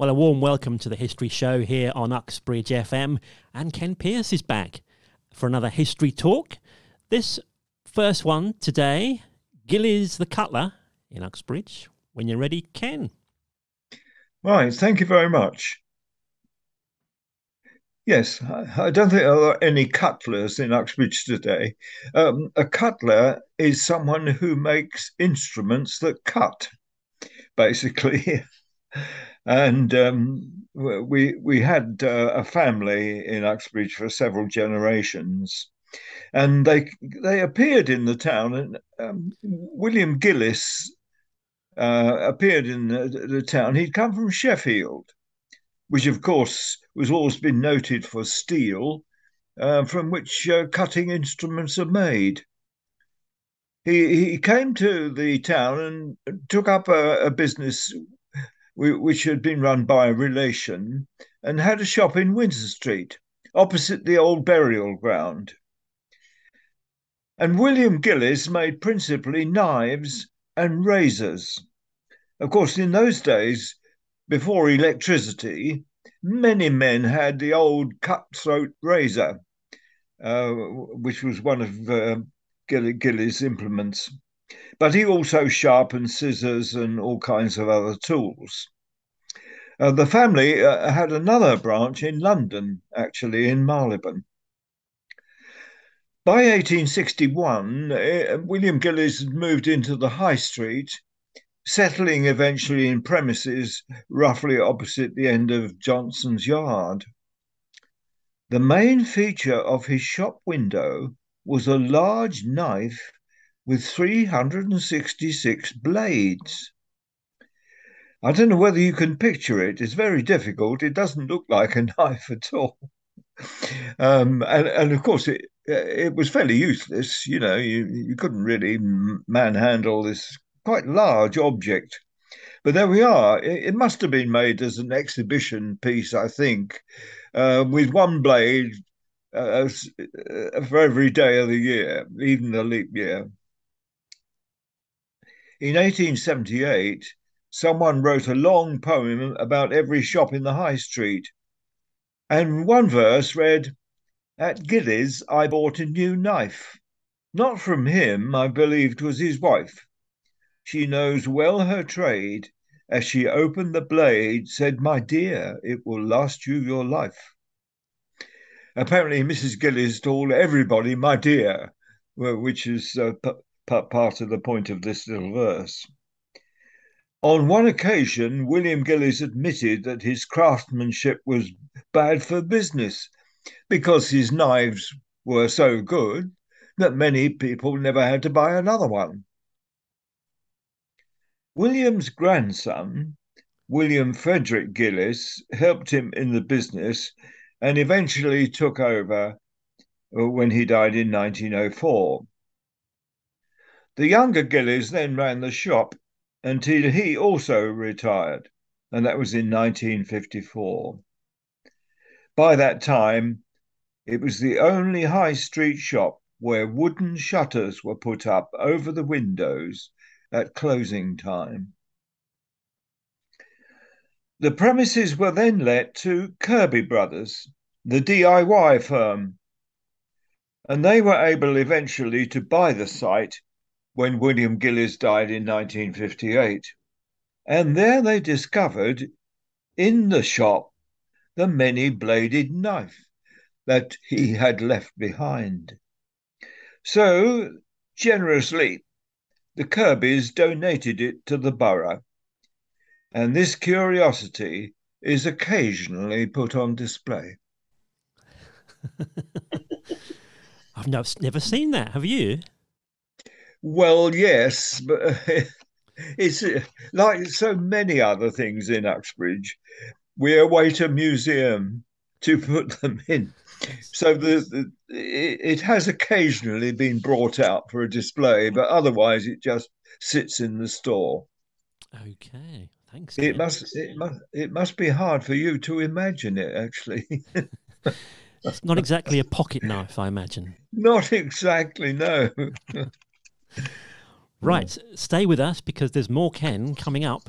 Well, a warm welcome to the History Show here on Uxbridge FM, and Ken Pearce is back for another history talk. This first one today, Gillies the Cutler in Uxbridge. When you're ready, Ken. Right, thank you very much. Yes, I don't think there are any cutlers in Uxbridge today. Um, a cutler is someone who makes instruments that cut, basically. And um, we we had uh, a family in Uxbridge for several generations, and they they appeared in the town. And um, William Gillies uh, appeared in the, the, town. He'd come from Sheffield, which of course was always been noted for steel, uh, from which uh, cutting instruments are made. He he came to the town and took up a, a business which had been run by a relation, and had a shop in Windsor Street, opposite the old burial ground. And William Gillies made principally knives and razors. Of course, in those days, before electricity, many men had the old cutthroat razor, uh, which was one of uh, Gillies' implements but he also sharpened scissors and all kinds of other tools. Uh, the family uh, had another branch in London, actually, in Marylebone. By 1861, uh, William Gillies had moved into the High Street, settling eventually in premises roughly opposite the end of Johnson's Yard. The main feature of his shop window was a large knife with 366 blades. I don't know whether you can picture it. It's very difficult. It doesn't look like a knife at all. Um, and, and of course, it it was fairly useless. You know, you, you couldn't really manhandle this quite large object. But there we are. It, it must have been made as an exhibition piece, I think, uh, with one blade uh, uh, for every day of the year, even the leap year. In 1878, someone wrote a long poem about every shop in the high street. And one verse read, At Gillies I bought a new knife. Not from him, I believe 'twas his wife. She knows well her trade. As she opened the blade, said, My dear, it will last you your life. Apparently, Mrs. Gillies told everybody, My dear, which is uh, part of the point of this little verse. On one occasion, William Gillies admitted that his craftsmanship was bad for business because his knives were so good that many people never had to buy another one. William's grandson, William Frederick Gillies, helped him in the business and eventually took over uh, when he died in 1904. The younger Gillies then ran the shop until he also retired, and that was in 1954. By that time, it was the only high street shop where wooden shutters were put up over the windows at closing time. The premises were then let to Kirby Brothers, the DIY firm, and they were able eventually to buy the site when William Gillies died in 1958. And there they discovered in the shop the many bladed knife that he had left behind. So, generously, the Kirbys donated it to the borough, and this curiosity is occasionally put on display. I've never seen that. Have you? Well, yes, but it's like so many other things in Uxbridge. We await a museum to put them in. So the, the it, it has occasionally been brought out for a display, but otherwise it just sits in the store. Okay, thanks. It must it must it must be hard for you to imagine it actually. it's not exactly a pocket knife, I imagine. Not exactly, no. Right, hmm. stay with us because there's more Ken coming up.